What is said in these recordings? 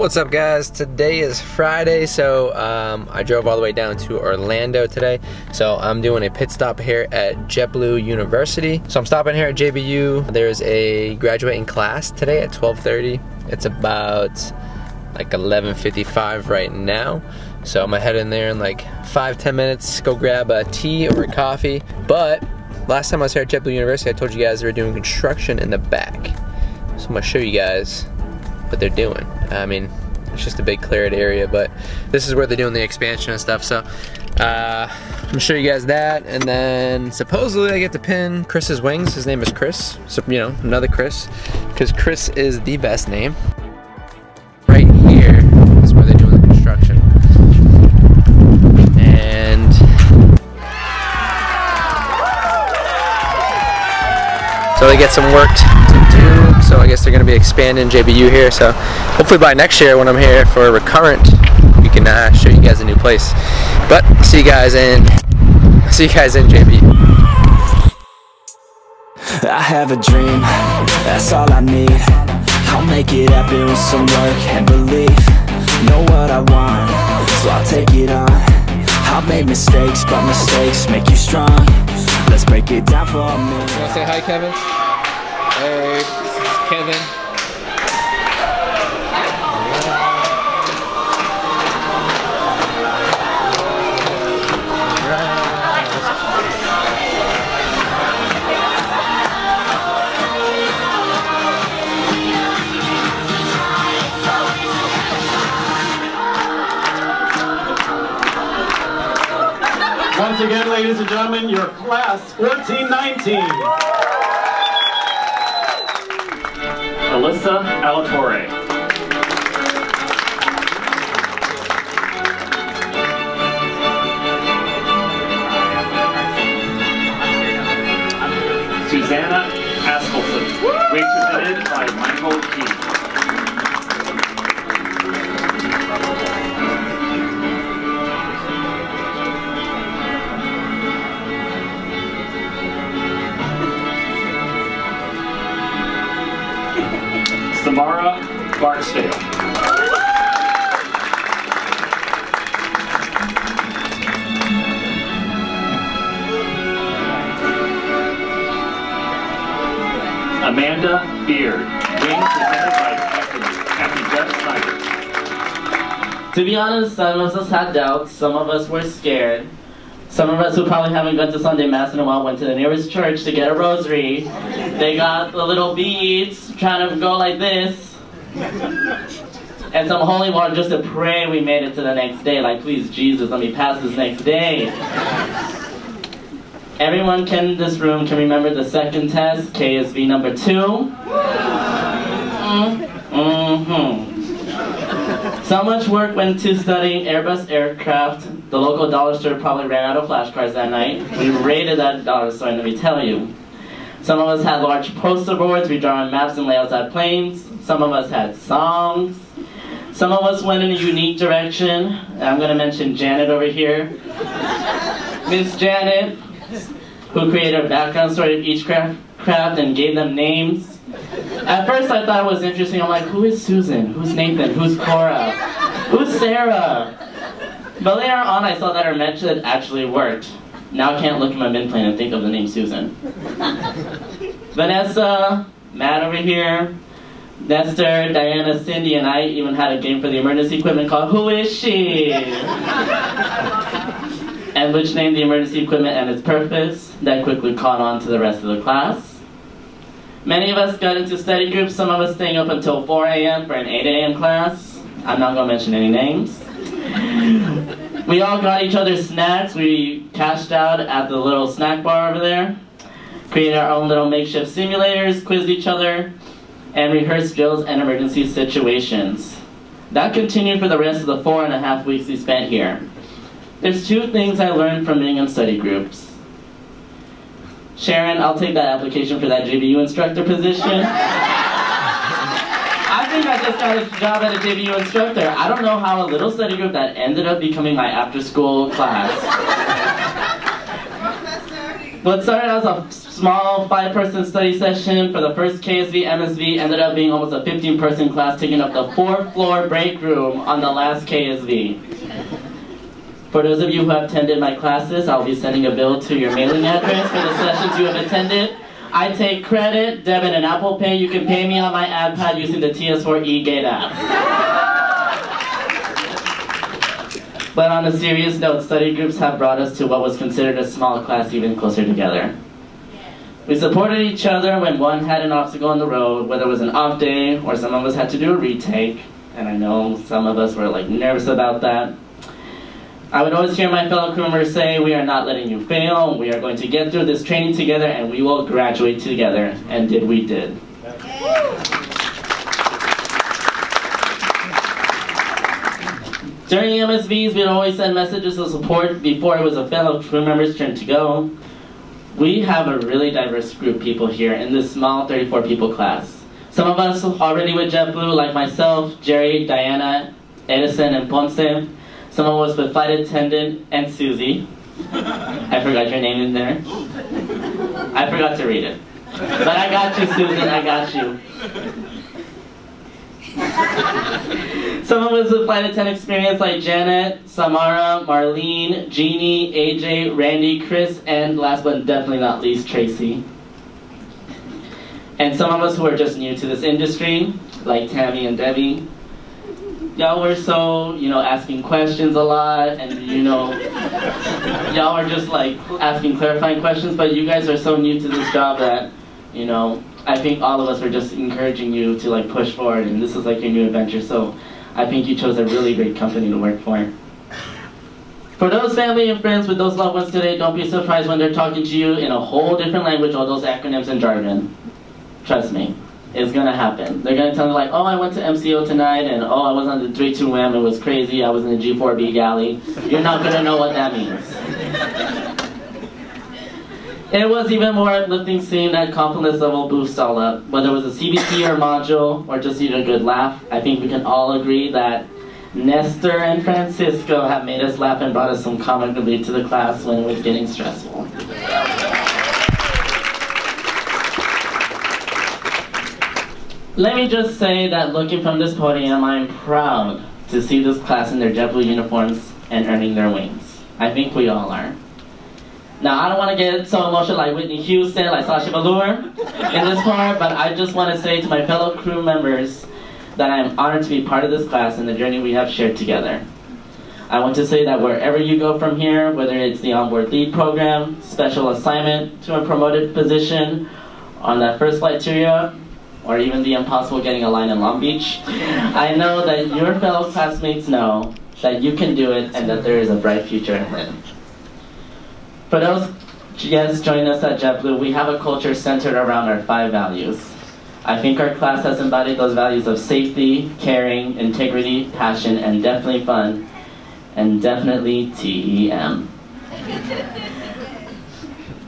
What's up guys? Today is Friday, so um, I drove all the way down to Orlando today. So I'm doing a pit stop here at JetBlue University. So I'm stopping here at JBU. There's a graduating class today at 12.30. It's about like 11.55 right now. So I'm gonna head in there in like five, 10 minutes, go grab a tea or a coffee. But last time I was here at JetBlue University, I told you guys they were doing construction in the back. So I'm gonna show you guys what they're doing. I mean, it's just a big cleared area, but this is where they're doing the expansion and stuff. So uh, I'm gonna show you guys that, and then supposedly I get to pin Chris's wings. His name is Chris, so you know, another Chris, because Chris is the best name. Right here is where they're doing the construction, and so they get some work to do so I guess they're going to be expanding JBU here. So hopefully by next year when I'm here for recurrent, we can uh, show you guys a new place. But see you guys in see you guys in JBU. I have a dream, that's all I need I'll make it happen with some work and belief Know what I want, so I'll take it on I've made mistakes, but mistakes make you strong Let's break it down for a minute You wanna say hi, Kevin? Hey. Kevin. Once again, ladies and gentlemen, your class 1419. Alyssa Alatorre. Susanna Askelson, represented by Michael Key. Barksdale. Amanda Beard, Snyder. To be honest, some of us had doubts, some of us were scared. Some of us who probably haven't gone to Sunday Mass in a while went to the nearest church to get a rosary. They got the little beads, trying to go like this. And some holy water just to pray we made it to the next day. Like, please, Jesus, let me pass this next day. Everyone in this room can remember the second test, KSV number two. Mm-hmm. So much work went to studying Airbus aircraft. The local dollar store probably ran out of flashcards that night. We raided that dollar store, and let me tell you. Some of us had large poster boards. We drew on maps and layouts at planes. Some of us had songs. Some of us went in a unique direction. I'm going to mention Janet over here. Miss Janet, who created a background story of each craft, craft and gave them names. At first I thought it was interesting. I'm like, who is Susan? Who's Nathan? Who's Cora? Who's Sarah? But later on I saw that her method actually worked. Now I can't look at my min plan and think of the name Susan. Vanessa, Matt over here, Nestor, Diana, Cindy, and I even had a game for the emergency equipment called Who Is She? and which named the emergency equipment and its purpose. That quickly caught on to the rest of the class. Many of us got into study groups, some of us staying up until 4 a.m. for an 8 a.m. class. I'm not going to mention any names. we all got each other snacks. We cashed out at the little snack bar over there. Created our own little makeshift simulators, quizzed each other, and rehearsed drills and emergency situations. That continued for the rest of the four and a half weeks we spent here. There's two things I learned from being in study groups. Sharon, I'll take that application for that JBU instructor position. I think I just got a job as a JBU instructor. I don't know how a little study group that ended up becoming my after-school class. What started as a small five-person study session for the first KSV MSV ended up being almost a 15-person class taking up the fourth-floor break room on the last KSV. For those of you who have attended my classes, I'll be sending a bill to your mailing address for the sessions you have attended. I take credit, debit, and Apple Pay. You can pay me on my iPad using the TS4 eGate app. But on a serious note, study groups have brought us to what was considered a small class even closer together. We supported each other when one had an obstacle on the road, whether it was an off day or some of us had to do a retake, and I know some of us were like nervous about that. I would always hear my fellow crew members say, we are not letting you fail, we are going to get through this training together and we will graduate together, and did we did. During MSVs, we'd always send messages of support before it was a fellow crew member's turn to go. We have a really diverse group of people here in this small 34 people class. Some of us already with JetBlue, like myself, Jerry, Diana, Edison, and Ponce. Some of us with flight attendant and Susie. I forgot your name in there. I forgot to read it. But I got you, Susan, I got you. Some of us with flight attendant experience like Janet, Samara, Marlene, Jeannie, AJ, Randy, Chris, and last but definitely not least, Tracy. And some of us who are just new to this industry, like Tammy and Debbie. Y'all were so, you know, asking questions a lot, and you know, y'all are just like asking clarifying questions, but you guys are so new to this job that, you know, I think all of us are just encouraging you to like push forward, and this is like your new adventure. So I think you chose a really great company to work for. For those family and friends with those loved ones today, don't be surprised when they're talking to you in a whole different language, all those acronyms and jargon. Trust me, it's gonna happen. They're gonna tell you like, oh, I went to MCO tonight, and oh, I was on the 3-2M, it was crazy, I was in the G4B galley. You're not gonna know what that means. It was even more uplifting seeing that confidence level boost all up. Whether it was a CBT or module, or just even a good laugh, I think we can all agree that Nestor and Francisco have made us laugh and brought us some comic relief to the class when it was getting stressful. Let me just say that looking from this podium, I'm proud to see this class in their JetBlue uniforms and earning their wings. I think we all are. Now, I don't want to get so emotional like Whitney Houston, like Sasha Velour in this part, but I just want to say to my fellow crew members that I am honored to be part of this class and the journey we have shared together. I want to say that wherever you go from here, whether it's the onboard lead program, special assignment to a promoted position, on that first flight to Europe, or even the impossible getting a line in Long Beach, I know that your fellow classmates know that you can do it and that there is a bright future ahead. For those guests joining us at JetBlue, we have a culture centered around our five values. I think our class has embodied those values of safety, caring, integrity, passion, and definitely fun, and definitely TEM.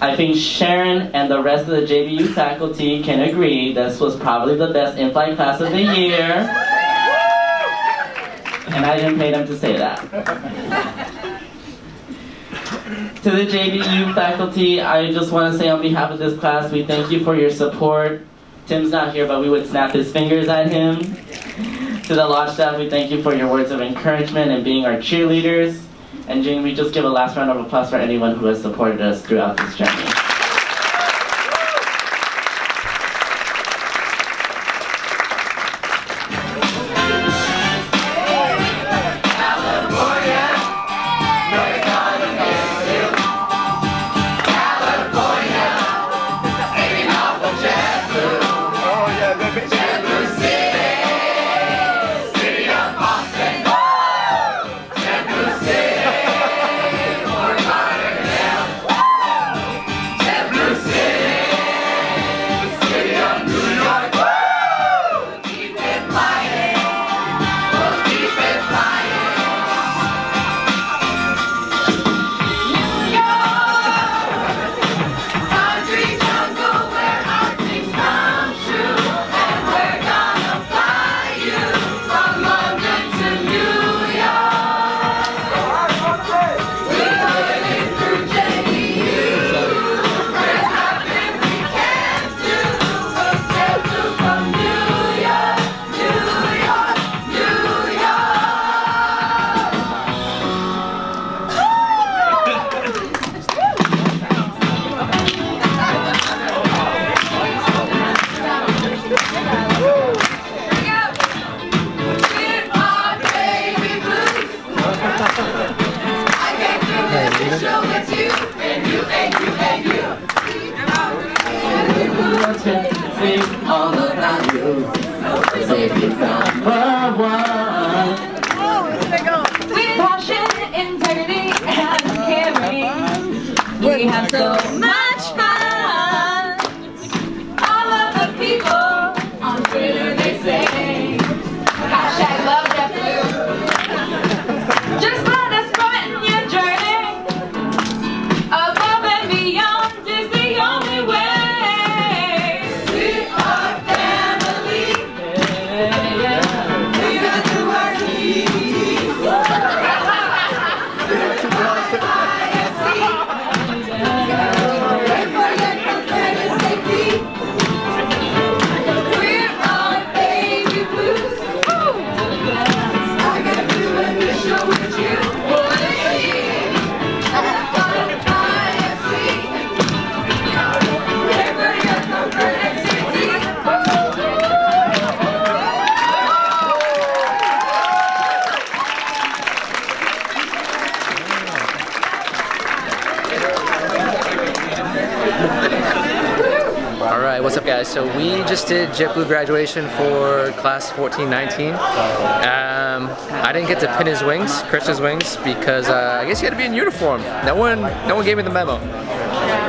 I think Sharon and the rest of the JBU faculty can agree this was probably the best in-flight class of the year. And I didn't pay them to say that. To the JBU faculty, I just want to say on behalf of this class, we thank you for your support. Tim's not here, but we would snap his fingers at him. To the lodge staff, we thank you for your words of encouragement and being our cheerleaders. And Jane, we just give a last round of applause for anyone who has supported us throughout this journey. Sing all about you. We found love one. We just did JetBlue graduation for class 1419. Um, I didn't get to pin his wings, Chris's wings, because uh, I guess he had to be in uniform. No one, no one gave me the memo.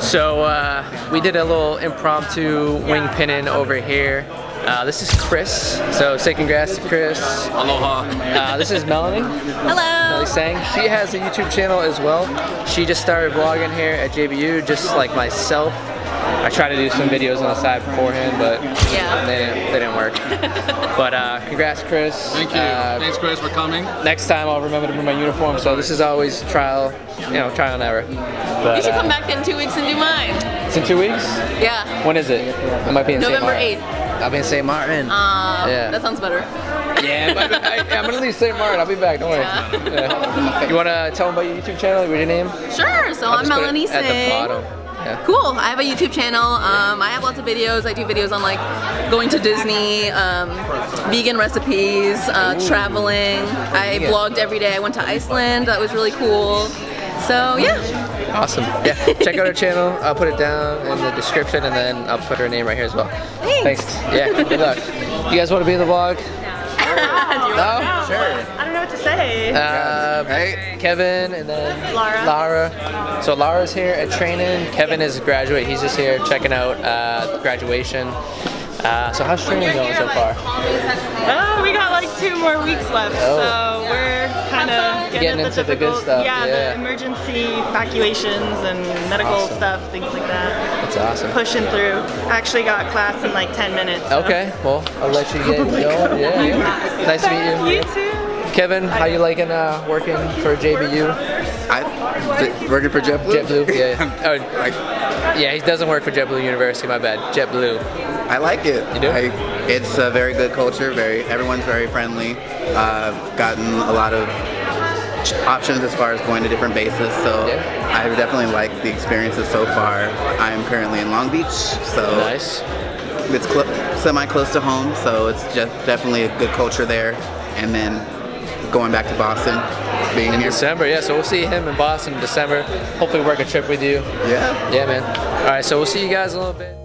So uh, we did a little impromptu wing pinning over here. Uh, this is Chris. So say congrats to Chris. Aloha. Uh, this is Melanie. Hello. Melanie Sang. She has a YouTube channel as well. She just started vlogging here at JBU, just like myself. I tried to do some videos on the side beforehand, but Yeah. they, didn't, they didn't work. but uh, congrats, Chris. Thank you. Uh, Thanks, Chris, for coming. next time I'll remember to bring my uniform. So this is always trial, you know, trial and error. But, You should uh, come back in two weeks and do mine. It's in two weeks. Yeah. When is it? I might be in November 8th. I'll be in St. Martin. Uh, Yeah. That sounds better. yeah, but I, am gonna leave St. Martin. I'll be back. Don't worry. Yeah. You wanna tell them about your YouTube channel? Read your name. Sure. So I'll I'm just put it Melanie at the Singh. bottom. Yeah. Cool. I have a YouTube channel. Um, I have lots of videos. I do videos on like going to Disney, um, vegan recipes, uh, traveling. I vlogged every day. I went to Iceland. That was really cool. So yeah. Awesome. Yeah. Check out her channel. I'll put it down in the description, and then I'll put her name right here as well. Thanks. Yeah. Good luck. You guys want to be in the vlog? No. Sure. I don't know what to say. Uh, hey, Kevin, and then Lara. Lara. So Lara's here at training. Kevin is a graduate. He's just here checking out uh, graduation. Uh, so how's training going so far? Oh, we got like two more weeks left, Oh. so we're kind of getting, Getting into the good stuff, Yeah, yeah. the emergency evacuations and medical Awesome. stuff, things like that. That's awesome. Pushing through. Actually got class in like 10 minutes. so- Okay, well, I'll let you get going. Yeah, yeah. Nice to meet you. You too. Kevin, how you liking uh, working for JBU? I working for JetBlue. JetBlue, yeah. Oh, yeah, he doesn't work for JetBlue University. My bad. JetBlue. I like it. You do? I, it's a very good culture. Very everyone's very friendly. Uh, I've gotten a lot of options as far as going to different bases. So Yeah. I definitely like the experiences so far. I am currently in Long Beach, so Nice. it's cl- semi close to home. So it's just definitely a good culture there. And then going back to Boston, being In here. December, yeah. So we'll see him in Boston in December. Hopefully, work a trip with you. Yeah. Yeah, man. All right, so we'll see you guys a little bit.